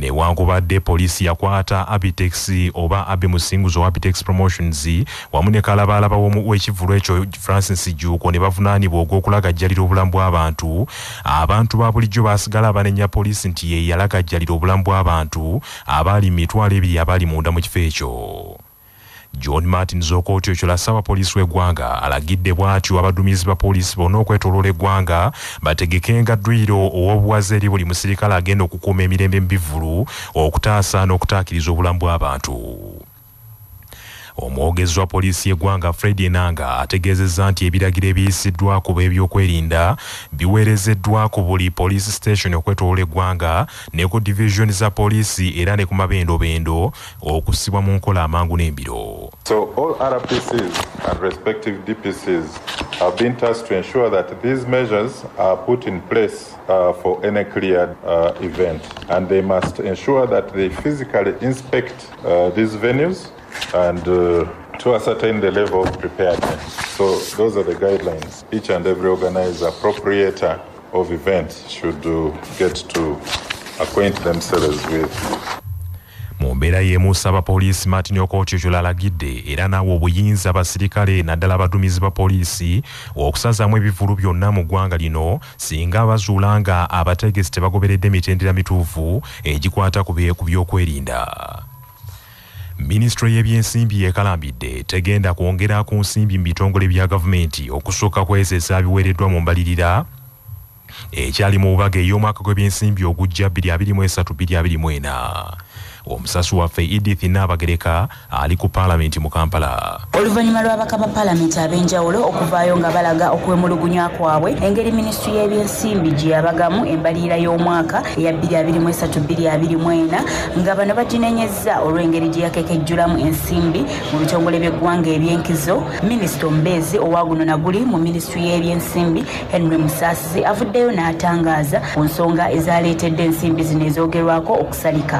newankubadde poliisi yakwata abitex oba abe musinguzo wa abitex promotions. Wamu ne kalabalaba w'ekivulu ekyo francis juuko ne bavunaanibwa ogw'okulagajjalira obulamu bw'abantu. Abantu ba bulijjo baasigala abanenya poliisi nti ye yalagajjalira obulamu bw'abantu. Abaali mitwalo ebiri abaali munda mu kifo ekyo john martin zokooti ekyo lasaba poliisi w'eggwanga alagidde bw'atyo abaduumizi ba poliisi bonna okwetoloola eggwanga bategekenga ddwiro ow'obuwaze eri buli musirikale agenda okukuuma emirembe mu bivulu okutaasa n'okutaakiriza obulamu bw'abantu omwogezi wa poliisi y'eggwanga fred enanga ategeezezza nti ebiragiro ebiyisiddwako b'ebyokwerinda biweerezeddwa ku buli poliisi station okwetolola eggwanga ne ku divisioni za poliisi era ne ku mabendobendo okusibwa mu nkola amangu n'embiro So all RPCs and respective DPCs have been tasked to ensure that these measures are put in place uh, for any cleared uh, event. And they must ensure that they physically inspect uh, these venues and uh, to ascertain the level of preparedness. So those are the guidelines. Each and every organizer, appropriator of events should uh, get to acquaint themselves with. mu mbeera y'emu ssaabapoliisi martin okooti ekyo lalagidde era n'awa obuyinza abasirikale naddala abaduumizi ba poliisi okusazaamu ebivulu byonna mu ggwanga lino singa bazuula nga abategesi tebagoberedde emitendera mituufu egikwata ku by'okwerinda minisitule y'ebyensimbi yekalambidde tegenda kwongera ku nsimbi mu bitongole bya gavumenti okusooka ku ezo ezaabiweereddwa mu mbalirira. Ekyali mu bubaga ey'omwaka gw'ebyensimbi ogujja 2023-2024 omusasi waffe edith naabagereka ali ku paalamenti mu kampala. Oluvannyuma lw'abaka ba paalamenti ab'enjawulo okuvaayo nga balaga okwemulugunya kwabwe engeri minisitule y'ebyensimbi gye yabagamu embalirira y'omwaka eya 2023-2024 nga bano baginenyezza olw'engeri gye yakekejjulamu ensimbi mu bitongole by'eggwanga ebyenkizo. Minisita omubeezi owaguno naguli mu minisitule y'ebyensimbi henry musaasizi avuddeyo n'atangaaza ku nsonga ezaleetedde ensimbi zino ezoogerwako okusalika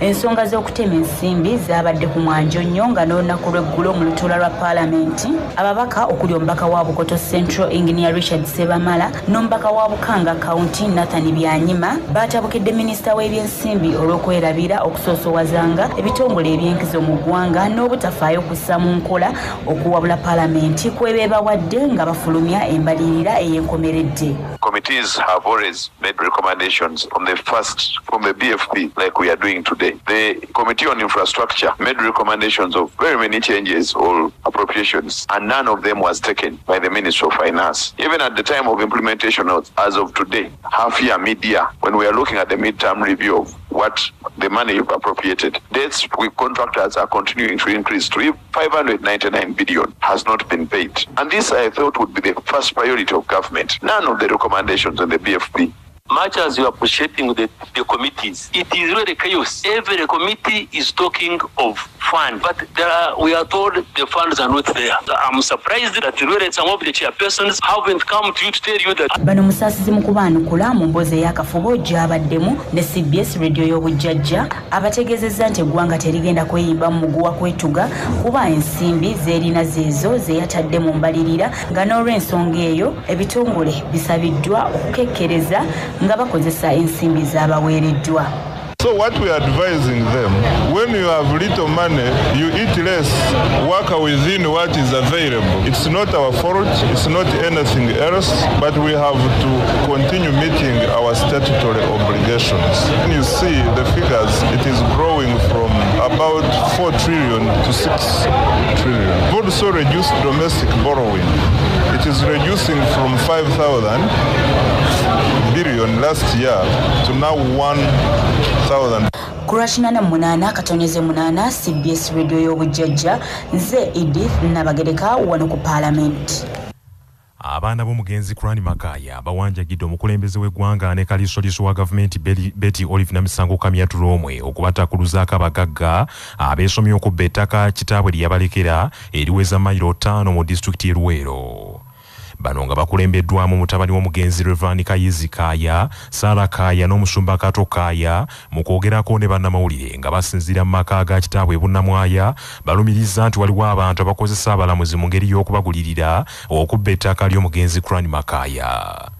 ensonga z'okutema ensimbi zaabadde ku mwanjo nnyo nga n'olunaku lw'eggulo mu lutuula lwa paalamenti ababaka okuli omubaka wa bukoto central engineer richard sebamala n'omubaka wa bukanga county nathan byanyima baatabukidde minisita w'ebyensimbi olw'okwerabira okusoosoowazanga ebitongole ebyenkizo mu ggwanga n'obutafaayo kussa mu nkola okuwabula paalamenti kwebeebawadde nga bafulumya embalirira ey'enkomeredde committees have always made recommendations on the first from the BFP like we are doing today. The Committee on Infrastructure made recommendations of very many changes or appropriations and none of them was taken by the Minister of Finance. Even at the time of implementation as of today, half year, mid-year, when we are looking at the midterm review of what the money you've appropriated, debts with contractors are continuing to increase to 599 billion has not been paid. And this I thought would be the first priority of government. None of the recommendations in the BFP much as you are appreciating the, the committees, it is really chaos. Every committee is talking of fund, but there are, we are told the funds are not there. I'm surprised that really some of the chairpersons haven't come to you to tell you that. bano musaasizi mu kubaanukula mu mboozi ey'akafubo gy'abaddemu ne cbs rediyo y'obujjajja abategeezezza nti eggwanga terigenda kweyimba mu muguwa kwetuga kuba ensimbi zeerina zeezo ze yatadde mu mbalirira nga n'olw'ensonga eyo ebitongole bisabiddwa okukekkereza ensimbi z'abaweereddwa So what we are advising them, when you have little money, you eat less, work within what is available. It's not our fault, it's not anything else, but we have to continue meeting our statutory obligations. When you see the figures, it is growing from about 4 trillion to 6 trillion. We've also reduced domestic borrowing. It is reducing from 5,000 billion last year to now 1,000. ku lwa 88 katonyeze 8 cbs radio y'obujjajja nze edith nabagereka wano ku paalamenti abaana b'omugenzi kurani makaya bawanjagidde omukulembeze w'eggwanga ne kalisoliso wa gavumenti betty olive namisango kamyatulomwe okubatakuluzaako abagagga abeesomye okubba ettaka kitaabwe lye yabalekera eriweza mayiro 5 mu disitulikiti y'eruweero bano nga bakulembeddwamu mutabani w'omugenzi revani kayizi kaaya saara kaaya n'omusumba kato kaaya mu kwogerako ne bannamawulire nga basinziira mu maka ga kitaabwe e bunnamwaya balumiriza nti waliwo abantu abakozesa abalamuzi mu ngeri y'okubagulirira okubba ettaka ly'omugenzi kurani makaaya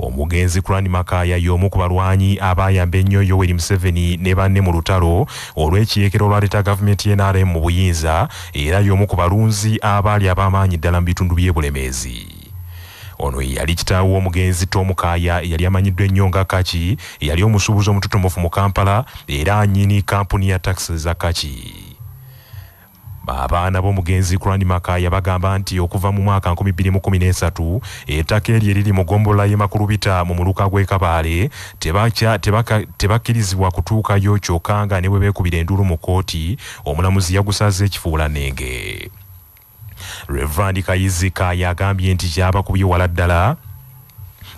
omugenzi kurani makaya y'omu ku balwanyi abayamba ennyo yoweri museveni ne banne mu lutalo olw'ekiyeekero olwaleeta gavumenti y'enrm mu buyinza era y'omu ku balunzi abaali ab'amaanyi ddala mu bitundu by'ebulemeezi ono yali kitaawe w'omugenzi tomukaya eyali amanyiddwa ennyo nga kaki eyali omusuubuzi omututumufu mu kampala era nnyini kampuni ya takisi za kaki. Abaana b'omugenzi kurani makaya bagamba nti okuva mu mwaka 2013 ettaka eryo eriri mu ggombolola y'e makulubita mu muluka gw'e kabaale tebakkirizibwa kutuukayo kyokka nga ne bwe beekubira enduulu mu kooti omulamuzi yagusaze ekifuulanenge kayizi kaya agambye nti kyabakubye wala ddala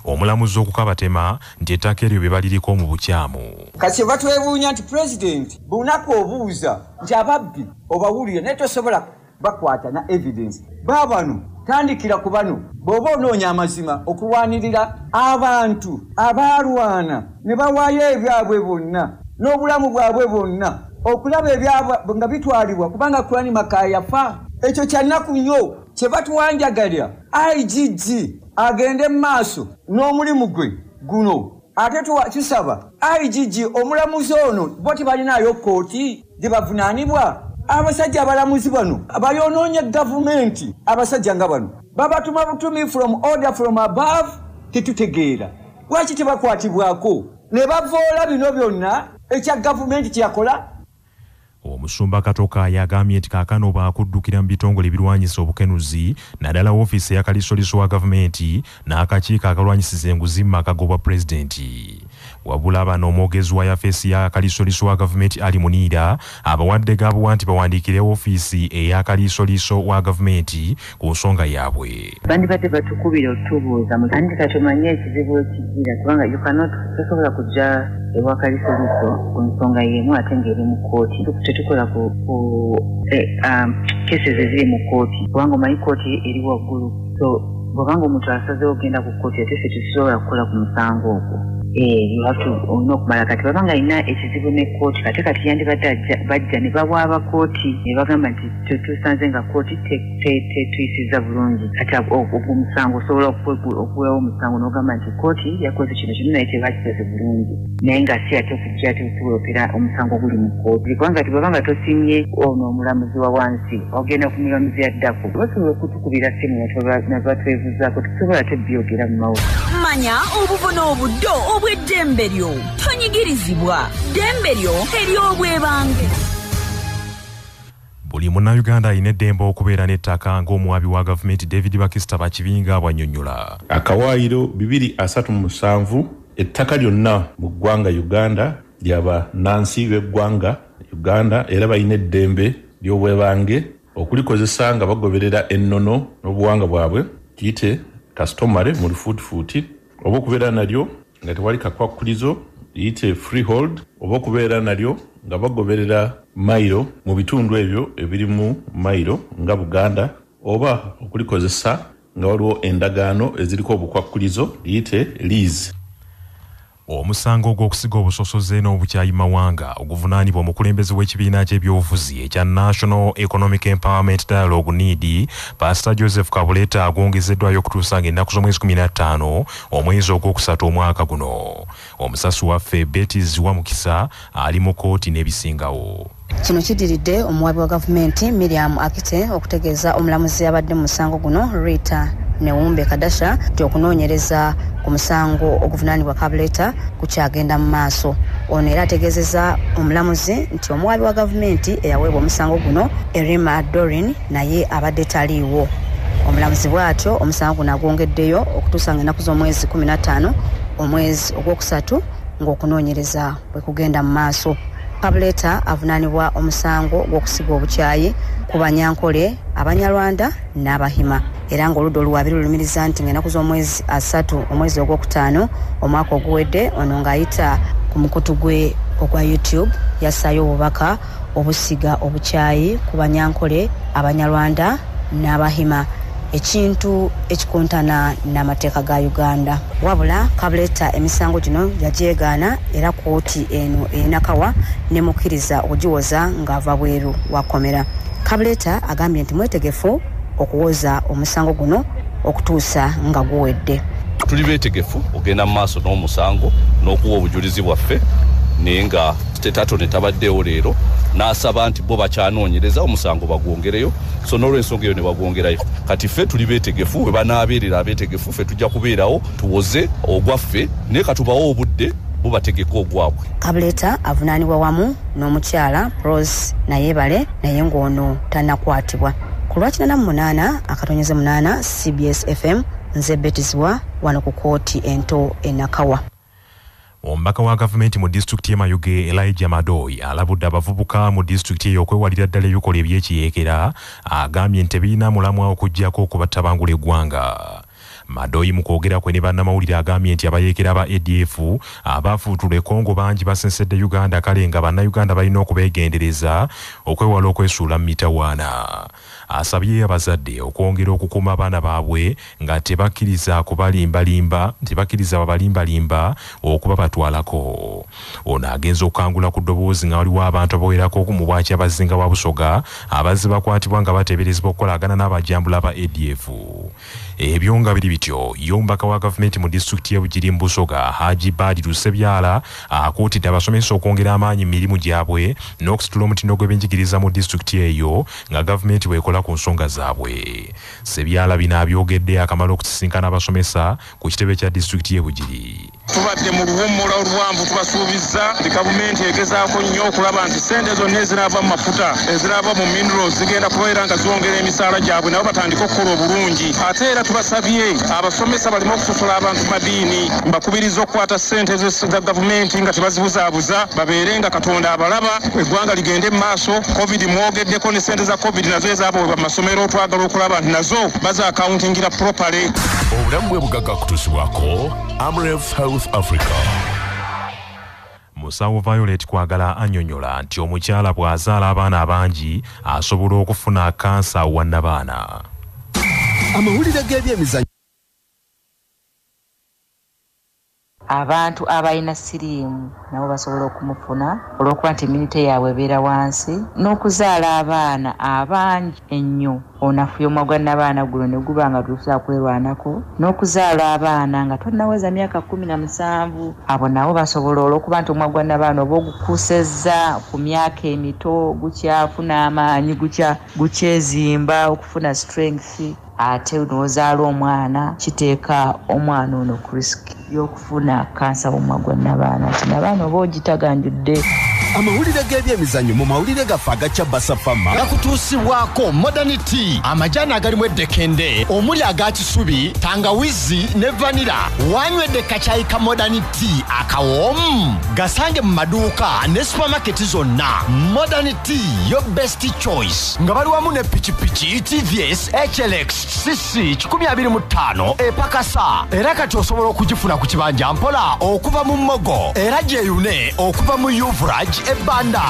omulamuzi okukabatema nti ettaka eryo bye baliriko mu bukyamu. Kati batwebuunya nti pulezidenti bunaku obuuza nti ababbi obawulire naye tosobola bakwata na evidence. Baabano tandikira ku bano. Bw'oba onoonya amazima okulwanirira abantu abaalwana ne bawaayo ebyabwe bonna n'obulamu bwabwe bwonna okulaba ebyabwe nga bitwalibwa kubanga kurani makaya yafa ekyo kyannaku nnyo kye batuwanjagalya igg agende mu maaso n'omulimu gwe guno. Ate tusaba igg omulamuzi ono bo tebalinayo kooti gye bavunaanibwa. Abasajja abalamuzi bano bayonoonye gavumenti abasajja nga bano babatuma butumi from order from above tetutegeera. Lwaki tebakwatibwako? Ne bavoola bino byonna ekya gavumenti kyeyakola omusumba katoka yagambye nti kaakano baakuddukira mu bitongole ebirwanyisa obukenuzi naddala woofiisi eyakalisoliso wa gavumenti n'akakiiko akalwanyisiza enguzi mu maka g'obwa pulezidenti wabula bano omwogezi wa yafeesi y'akalisoliso wa gavumenti ali muniira abawadde gabuwa nti bawandiikire woofiisi ey'akalisoliso wa gavumenti ku nsonga yaabwe. Bandibadde batukubira otubuuza andi kati omanye ekizibu ekigira kubanga yukanot tosobola kujja ewakalisoliso ku nsonga y'emu ate ng'eri mu kooti tetukola ku cases eziri mu kooti kubanga omanyi kooti eri waggulu. So bwobanga omuntu asazeho ogenda ku kooti ate ffe tetusobola kukola ku musango ogwo olina okumala kati babanga alina ekizibu ne kooti kate kati yandibadde bajja ne bawaaba kooti ne bagamba nti tusanze nga kooti tetuyisiza bulungi. Kati omusango osobola okuweewo omusango n'ogamba nti kooti yakoze kino kino naye tebakikoze bulungi. Naye nga si ate okujja tetuwolopera omusango guli mu kooti kubanga tibabanga tosimye ono omulamuzi wa wansi ogenda ku mulamuzi yaddako basobola okutukubira simu nebatwebuzaako tusobola tebyogera mu mawuka manya obuvuna obuddo obw'eddembe lyo tonyigirizibwa ddembe lyo ery'obwebange buli munnayuganda alina eddembe okubeera n'ettaka ng'omuwabi wa gavumenti david bakisita bakibinga bw'annyonnyola. Akawaayiro 237 ettaka lyonna mu ggwanga uganda lyaba nansi b'eggwanga uganda era balina eddembe ly'obwebange okulikozesa nga bagoberera ennono n'obuwanga bwabwe. Kiyite kastomare mu lufuutifuuti oba okubeera nalyo nga tewali kakwakkulizo liyite freehold. Oba okubeera nalyo nga bagoberera mayiro mu bitundu ebyo ebirimu mayiro nga buganda oba okulikozesa nga waliwo endagaano eziriko obukwakkulizo liyite lease omusango ogw'okusiga obusosoze n'obukyayi mawanga oguvunaanibwa omukulembeze w'ekibiina ky'ebyobufuzi ekya national economic empowerment dialogue need pasita joseph kabuleta agwongezeddwayo okutuusa ng'ennaku z'omwezi 15 omwezi ogwokusatu omwaka guno. Omusasi waffe betis wamukisa ali mu kooti n'ebisingawo. Kino kiddiridde omuwabi wa gavumenti miriam akite okutegeeza omulamuzi abadde mu musango guno rita newumbe kadasha nti okunoonyereza ku musango oguvunaanibwa kabuleeta kukyagenda mu maaso. Ono era ategeezezza omulamuzi nti omuwabi wa gavumenti eyaweebwa omusango guno erima dorin naye abadde taliiwo. Omulamuzi bw'atyo omusango guno agwongeddeyo okutuusa nga ennaku z'omwezi 15 omwezi ogwokusatu ng'okunoonyereza bwe kugenda mu maaso kabuleeta avunaanibwa omusango gw'okusiga obukyayi ku banyankole abanyalwanda n'abahima. Era ng'oludda oluwabiri lulumiriza nti ng'ennaku z'omwezi asatu omwezi ogwokutaano omwaka oguwedde ono ng'ayita ku mukutu gwe ogwa youtube yassaayo obubaka obusiga obukyayi ku banyankole abanyalwanda n'abahima ekintu ekikontana n'amateeka ga uganda. Wabula kabuleeta emisango gino yagyegaana era kooti eno enakawa nemukkiriza okugiwoza ng'ava bweru wakomera kabuleeta agambye nti mwetegefu okuwoza omusango guno okutuusa nga guwedde. Tuli beetegefu ogenda mu maaso n'omusango n'okuwa obujulizi bwaffe naye nga tetatone tabaddewo leero n'asaba nti bo bakyanoonyereza omusango bagwongereyo. So n'olwensonga eyo ne bagwongerayo. Kati ffe tuli beetegefu we banaabeerera abeetegefu ffe tujja kubeerawo tuwoze ogwaffe naye katubawo obudde bubategeka ogwabwe. Kabuleta avunaanibwa wamu n'omukyala rose nayebale naye ng'ono tannakwatibwa. Ku lwakina munaana akatonyeze munaana cbs fm nze betizibwa wano ku kooti ento enakawa omubaka wa gavumenti mu disitulikiti y'e mayuge elijah madoyi alabudde abavubuka mu disitulikiti eyo okwewalira ddala ebikolwa ebyekiyeekera agambye nti tebirina mulamwa okugjako okubatabangula eggwanga madoyi mu kwogera kwe ne bannamawulire agambye nti abayeekera ba adf abaafuutula ekongo bangi basensedde uganda kale nga bannayuganda balina okubeegendereza okwewala okwesuula mu mitawaana. Asabye abazadde okwongera okukuuma abaana baabwe nga tebakkiriza kubalimbalimba tebakkiriza babalimbalimba okuba batwalako. Ono agenza okukangula ku ddoboozi nga waliwo abantu abawerako mu bwaki abazinga bwa busoga abazze bakwatibwa nga bateeberezebwa okukolagana n'abajambula ba adf ebyo nga biri bityo yombaka wa gavumenti mu disitulikiti y'ebugiri mu busoga haji badi lusebyala akuutidde abasomesa okwongera amaanyi mu mirimu gyabwe n'okusitula omutindo gw'ebyenjigiriza mu disitulikiti eyo nga gavumenti bwekola ku nsonga zaabwe. Sebyala bino abyogedde akamala okusisinkana abasomesa ku kitebe kya disitulikiti y'ebugiri tubadde mu luwummula oluwanvu tubasuubiza nti gavumenti egezaako nnyo okulaba nti sente zonna eziraava mu mafuta eziraava mu minerals zigenda kubeera nga zongera emisaala gyabwe nabo batandike okukola obulungi. Ate era tubasabye abasomesa baleme okusosola abantu madiini mbakubiriza okukwata sente za gavumenti nga tebazibuzaabuza babeere nga katonda abalaba eggwanga ligende mu maaso covid mwogeddeko ne sente za covid nazo ezaabawebwa mu masomero twagala okulaba nti nazo bazaakawuntingira propale obulamu bwe bugagga kutuusibwako amref health africa. Musawo violet kwagala annyonnyola nti omukyala bw'azaala abaana abangi asobola okufuna kansa wannabaana. Amawulire g'ebyemizannyo abantu abalina siriimu nabo basobola okumufuna olw'okuba nti imunite yaabwe ebeera wansi n'okuzaala abaana abangi ennyo. Onafuya omwagwa nabaana guno ne guba nga tusobola kwerwanako n'okuzaala abaana nga tonaweza myaka kumi na musanvu. Abo nabo basobola olw'okuba nti omwagwa nabaana oba ogukuusezza ku myaka emito gukyafuna amaanyi gukyezimba okufuna strength ate n'ozaala omwana kiteeka omwana ono ku risiki y'okufuna kansa w'omwagwa nabaana nti nabaana oba ogitaganjudde amawulire g'ebyemizannyo mu mawulire gaffe agacya basafama. Gakutuusibwako modernity amajaani agalimu eddekende omuli aga kisubi tangawizi ne vanira wanywedde kacyayi ka modernity akawoomu? Gasange mu maduuka ne supamaketi zonna. Modernity yo best choice. Nga bali wamu ne pikipiki tvs hlx cc 25 epakasa. Era kati osobola okugifuna ku kibanja mpola okuva mu mmogo. Era gyeyune okuva mu uvrage ebbanda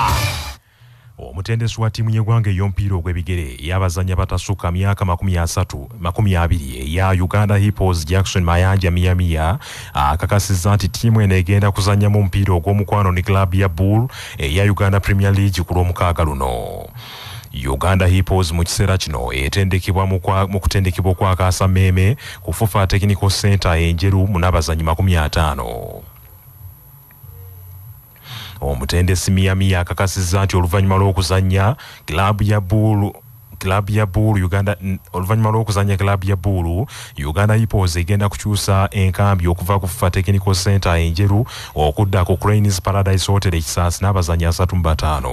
omutendesi wa ttiimu y'eggwanga ey'omupiira ogw'ebigere ey'abazannyi abatasukka myaka 20 eya uganda hippos jackson mayanja miyamiya akakasizza nti ttiimu eno egenda kuzannyamu omupiira ogw'omukwano ne kilaabu ya bull eya uganda premier league ku lw'omukaaga luno. Uganda hippos mu kiseera kino etendekebwa mu kutendekebwa okwakaasa mmeeme ku fufa technical center enjeru mu n'abazannyi 50 omutendesi miyamiya akakasizza nti oluvannyuma lw'okuzannya kilaabu ya buulu kilaabu ya buulu uganda oluvannyuma lw'okuzanya kilaabu ya buulu uganda hippos egenda kukyusa enkambi okuva ku fa technical center enjeru okudda ku cranes paradise hotel ekisaasi n'abazanyi asatu mu bataano.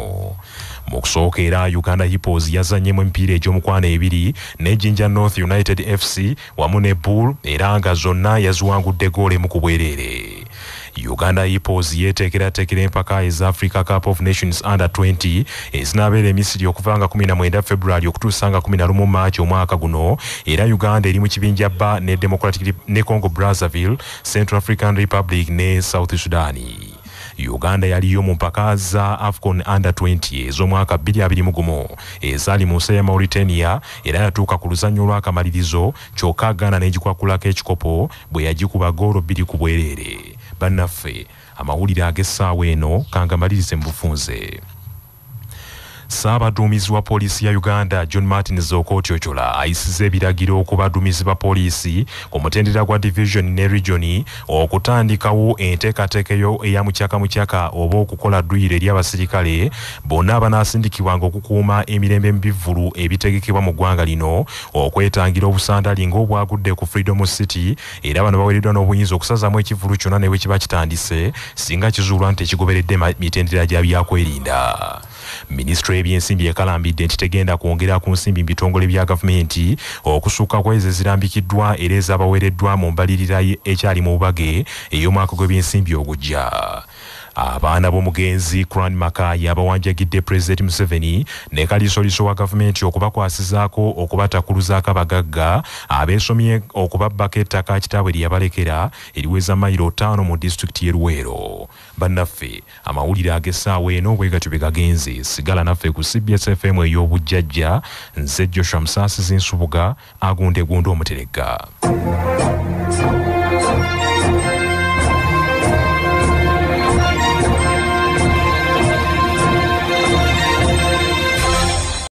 Mu kusooka era uganda hippos yazanyemu emipiira egy'omukwano ebiri ne jinja north united fc wamu ne bull era nga zonna yaziwangudde goolo emu ku bwereere uganda hippos yeteekerateekera empaka eza africa cup of nations under 20 ezinaabeera emisiri okuva nga 19 february okutuusa nga 11 march omwaka guno. Era uganda eri mu kibinja bba ne, Democratic, ne congo brazzaville central african republic ne south sudani uganda yaliyo mu mpaka za afcon under 20 ez'omwaka 2021 ezaali mu nsi ya mauritania era yatuuka ku luzannyo lw'akamalirizo kyokka ghana n'egikwakulako ekikopo bwe yagikuba goolo bbiri ku bwereere bannaffe. Amawulire ag'essaawa eno kangamalirize mu bufunze saabaduumizi wa poliisi ya uganda john martin zokotyochola ayisiza ebiragiro ku baduumizi ba poliisi ku mutendera gwa division ne regioni okutandikawo enteekateeka eyo eya mukyaka mukyaka oba okukola dduyiro eri abasirikale bonna abanaasindikibwanga okukuuma emirembe mu bivvulu ebitegekebwa mu ggwanga lino okwetangira obusandali ng'obwagudde ku freedom city era bano baweereddwa n'obuyinza okusazaamu ekivvulu kyonna ne bwe kiba kitandise singa kizuulwa nti ekigoberedde mitendera gya byakwerinda minisitule y'ebyensimbi ekalambidde nti tegenda kwongera ku nsimbi mu bitongole bya gavumenti okusukka ku ezo ezirambikiddwa era ezaabaweereddwa mu mbalirira ekyali mu bubage ey'omwaka gw'ebyensimbi ogujja abaana b'omugenzi cran makaya bawanjagidde pulezidenti museveni ne kaliisoliiso wa gavumenti okubakwasizaako okubatakuluzaako abagagga abeesomye okubabbako ettaka kitaabwe lye yabalekera eriweza mayiro ttaano mu disitulikiti y'e luweero. Bannaffe amawulire ag'essaawa eno bwe gatyo bye gagenze sigala naffe ku cbs fm ey'obujjajja nze joshua musaasizi nsubuga agundegunde omuteregga